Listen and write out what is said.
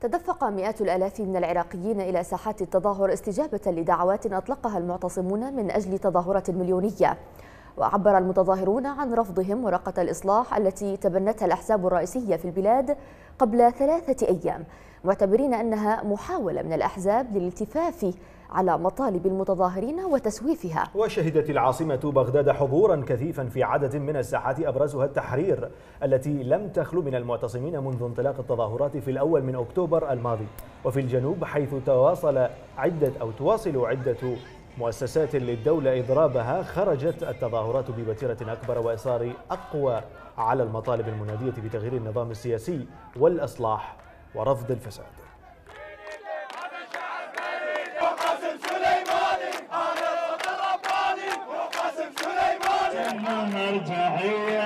تدفق مئات الآلاف من العراقيين إلى ساحات التظاهر استجابة لدعوات أطلقها المعتصمون من أجل تظاهرة مليونية. وعبر المتظاهرون عن رفضهم ورقة الإصلاح التي تبنتها الأحزاب الرئيسية في البلاد قبل ثلاثة أيام معتبرين أنها محاولة من الأحزاب للالتفاف على مطالب المتظاهرين وتسويفها. وشهدت العاصمة بغداد حضورا كثيفا في عدد من الساحات أبرزها التحرير التي لم تخلو من المعتصمين منذ انطلاق التظاهرات في الأول من أكتوبر الماضي. وفي الجنوب حيث تواصل عدة أو تواصل عدة مؤسسات للدولة إضرابها خرجت التظاهرات بوتيرة أكبر وإصرار أقوى على المطالب المنادية بتغيير النظام السياسي والإصلاح ورفض الفساد. مرجعيه